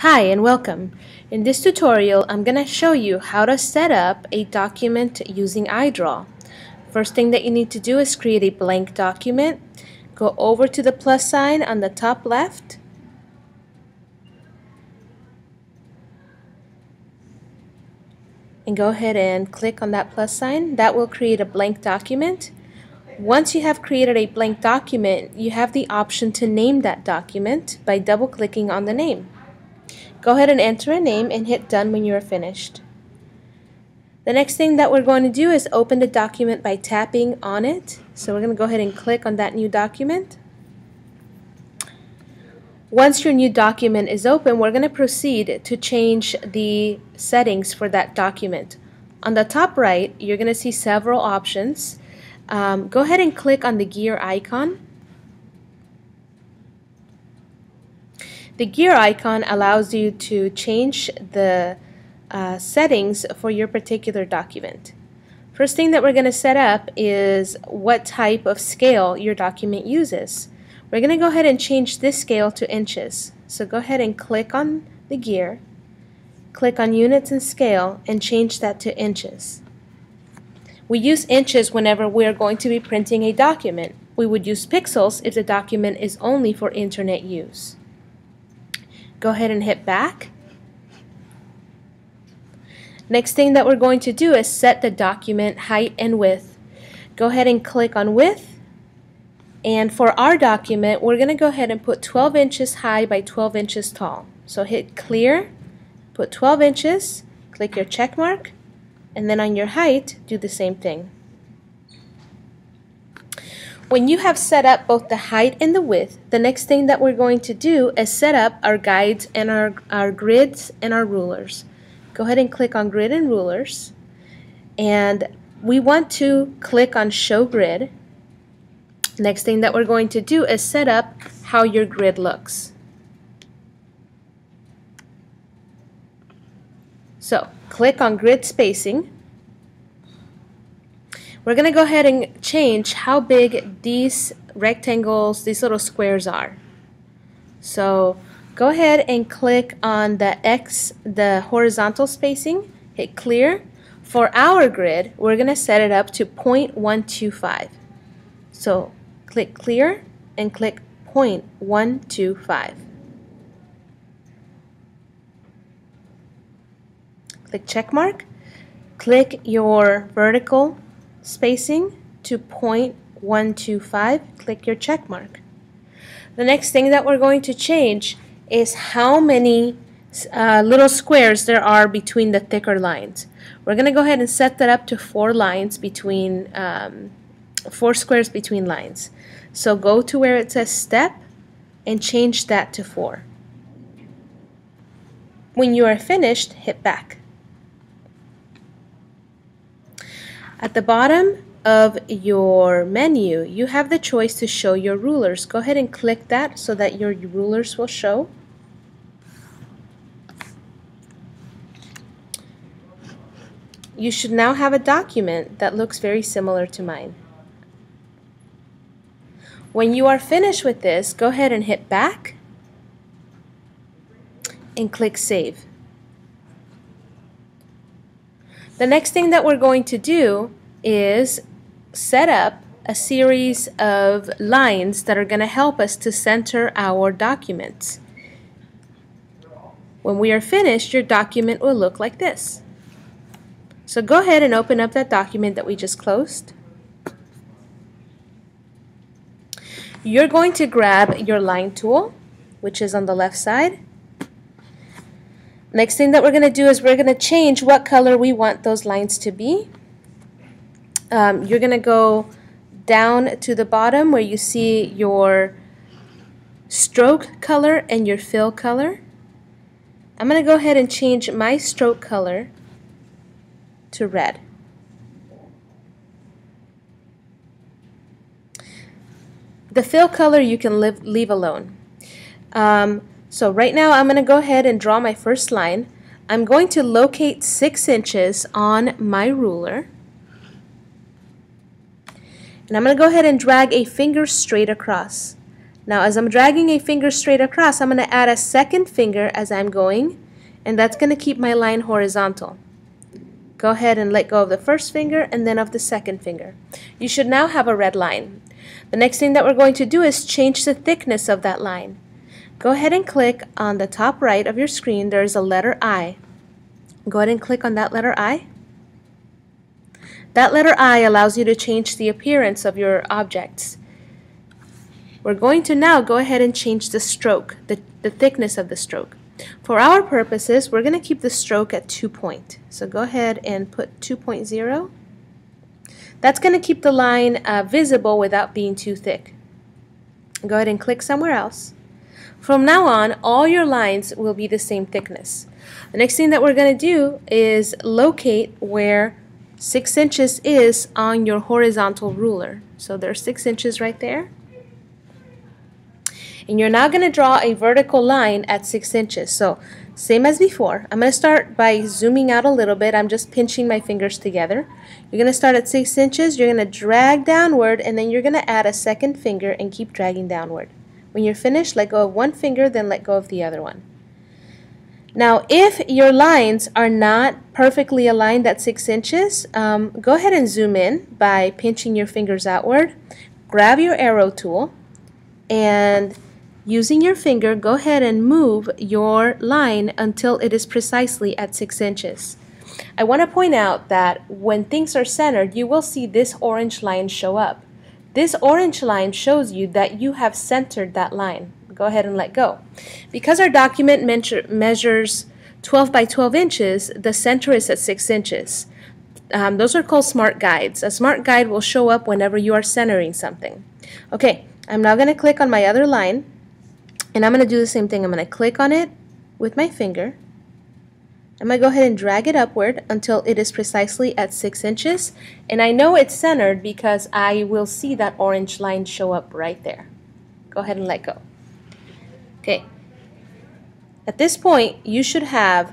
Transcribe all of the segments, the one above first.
Hi and welcome. In this tutorial, I'm going to show you how to set up a document using iDraw. First thing that you need to do is create a blank document. Go over to the plus sign on the top left. And go ahead and click on that plus sign. That will create a blank document. Once you have created a blank document, you have the option to name that document by double clicking on the name. Go ahead and enter a name and hit done when you are finished. The next thing that we're going to do is open the document by tapping on it. So we're going to go ahead and click on that new document. Once your new document is open, we're going to proceed to change the settings for that document. On the top right, you're going to see several options. Um, go ahead and click on the gear icon The gear icon allows you to change the uh, settings for your particular document. First thing that we're going to set up is what type of scale your document uses. We're going to go ahead and change this scale to inches. So go ahead and click on the gear, click on units and scale, and change that to inches. We use inches whenever we're going to be printing a document. We would use pixels if the document is only for internet use. Go ahead and hit back. Next thing that we're going to do is set the document height and width. Go ahead and click on width. And for our document, we're going to go ahead and put 12 inches high by 12 inches tall. So hit clear, put 12 inches, click your check mark, and then on your height, do the same thing. When you have set up both the height and the width, the next thing that we're going to do is set up our guides and our, our grids and our rulers. Go ahead and click on grid and rulers. And we want to click on show grid. Next thing that we're going to do is set up how your grid looks. So click on grid spacing we're going to go ahead and change how big these rectangles, these little squares are. So go ahead and click on the X, the horizontal spacing, hit clear. For our grid, we're going to set it up to 0.125. So click clear and click 0.125. Click check mark. Click your vertical spacing to 0.125, click your check mark. The next thing that we're going to change is how many uh, little squares there are between the thicker lines. We're going to go ahead and set that up to four lines between, um, four squares between lines. So go to where it says step and change that to four. When you are finished, hit back. At the bottom of your menu, you have the choice to show your rulers. Go ahead and click that so that your rulers will show. You should now have a document that looks very similar to mine. When you are finished with this, go ahead and hit back and click Save. The next thing that we're going to do is set up a series of lines that are going to help us to center our documents. When we are finished, your document will look like this. So go ahead and open up that document that we just closed. You're going to grab your line tool, which is on the left side, Next thing that we're going to do is we're going to change what color we want those lines to be. Um, you're going to go down to the bottom where you see your stroke color and your fill color. I'm going to go ahead and change my stroke color to red. The fill color you can leave, leave alone. Um, so right now I'm going to go ahead and draw my first line. I'm going to locate 6 inches on my ruler. And I'm going to go ahead and drag a finger straight across. Now as I'm dragging a finger straight across, I'm going to add a second finger as I'm going, and that's going to keep my line horizontal. Go ahead and let go of the first finger and then of the second finger. You should now have a red line. The next thing that we're going to do is change the thickness of that line. Go ahead and click on the top right of your screen. There is a letter I. Go ahead and click on that letter I. That letter I allows you to change the appearance of your objects. We're going to now go ahead and change the stroke, the, the thickness of the stroke. For our purposes, we're going to keep the stroke at 2 point. So go ahead and put 2.0. That's going to keep the line uh, visible without being too thick. Go ahead and click somewhere else. From now on, all your lines will be the same thickness. The next thing that we're going to do is locate where 6 inches is on your horizontal ruler. So there's 6 inches right there. And you're now going to draw a vertical line at 6 inches. So same as before, I'm going to start by zooming out a little bit. I'm just pinching my fingers together. You're going to start at 6 inches, you're going to drag downward, and then you're going to add a second finger and keep dragging downward. When you're finished, let go of one finger, then let go of the other one. Now, if your lines are not perfectly aligned at 6 inches, um, go ahead and zoom in by pinching your fingers outward. Grab your arrow tool and using your finger, go ahead and move your line until it is precisely at 6 inches. I want to point out that when things are centered, you will see this orange line show up. This orange line shows you that you have centered that line go ahead and let go. Because our document measures 12 by 12 inches, the center is at 6 inches. Um, those are called smart guides. A smart guide will show up whenever you are centering something. Okay, I'm now going to click on my other line, and I'm going to do the same thing. I'm going to click on it with my finger. I'm going to go ahead and drag it upward until it is precisely at 6 inches. And I know it's centered because I will see that orange line show up right there. Go ahead and let go. Okay. At this point, you should have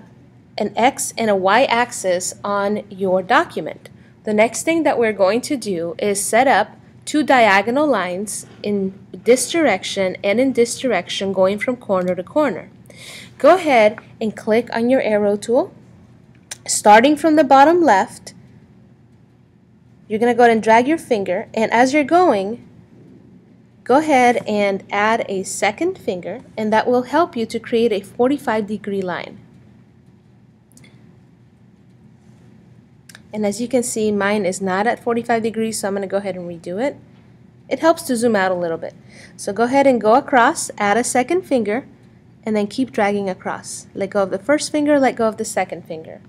an X and a Y axis on your document. The next thing that we're going to do is set up two diagonal lines in this direction and in this direction going from corner to corner. Go ahead and click on your arrow tool. Starting from the bottom left, you're going to go ahead and drag your finger and as you're going, Go ahead and add a second finger and that will help you to create a 45 degree line. And as you can see, mine is not at 45 degrees, so I'm going to go ahead and redo it. It helps to zoom out a little bit. So go ahead and go across, add a second finger, and then keep dragging across. Let go of the first finger, let go of the second finger.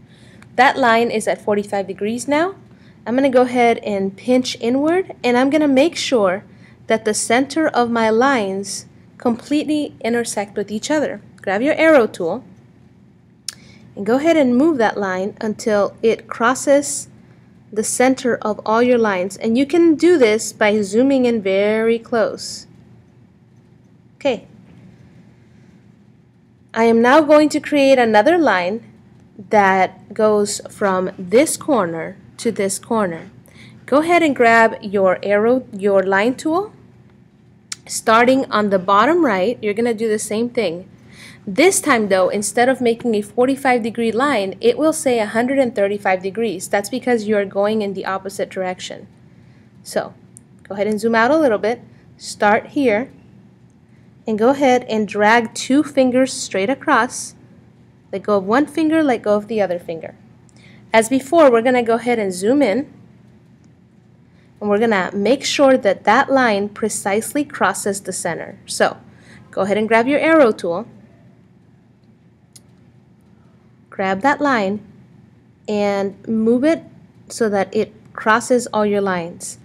That line is at 45 degrees now. I'm going to go ahead and pinch inward, and I'm going to make sure that the center of my lines completely intersect with each other. Grab your arrow tool and go ahead and move that line until it crosses the center of all your lines. And you can do this by zooming in very close. Okay. I am now going to create another line that goes from this corner to this corner. Go ahead and grab your arrow, your line tool, Starting on the bottom right, you're going to do the same thing. This time though, instead of making a 45 degree line, it will say 135 degrees. That's because you are going in the opposite direction. So, go ahead and zoom out a little bit. Start here. And go ahead and drag two fingers straight across. Let go of one finger, let go of the other finger. As before, we're going to go ahead and zoom in and we're going to make sure that that line precisely crosses the center. So go ahead and grab your arrow tool, grab that line, and move it so that it crosses all your lines.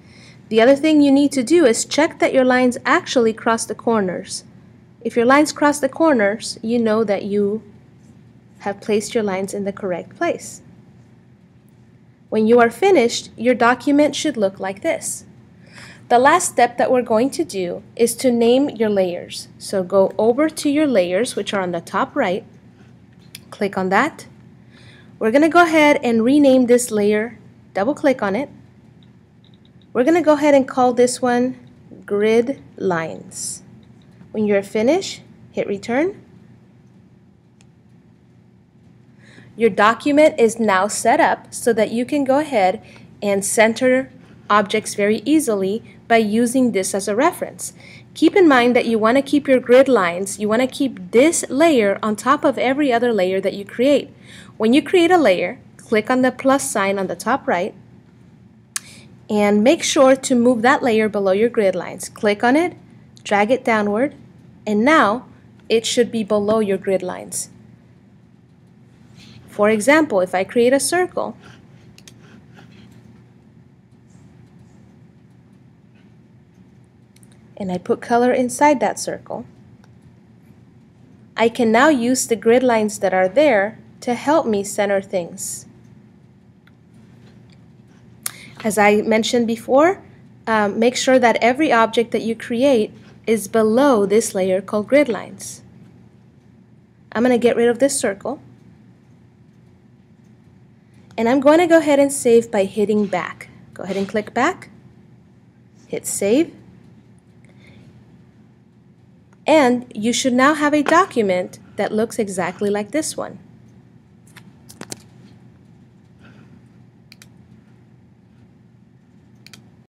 The other thing you need to do is check that your lines actually cross the corners. If your lines cross the corners, you know that you have placed your lines in the correct place. When you are finished, your document should look like this. The last step that we're going to do is to name your layers. So go over to your layers, which are on the top right. Click on that. We're going to go ahead and rename this layer. Double click on it. We're going to go ahead and call this one grid lines. When you're finished, hit return. Your document is now set up so that you can go ahead and center objects very easily by using this as a reference. Keep in mind that you want to keep your grid lines, you want to keep this layer on top of every other layer that you create. When you create a layer, click on the plus sign on the top right and make sure to move that layer below your grid lines. Click on it, drag it downward, and now it should be below your grid lines. For example, if I create a circle, and I put color inside that circle, I can now use the grid lines that are there to help me center things. As I mentioned before, um, make sure that every object that you create is below this layer called grid lines. I'm going to get rid of this circle. And I'm going to go ahead and save by hitting back. Go ahead and click back. Hit save. And you should now have a document that looks exactly like this one.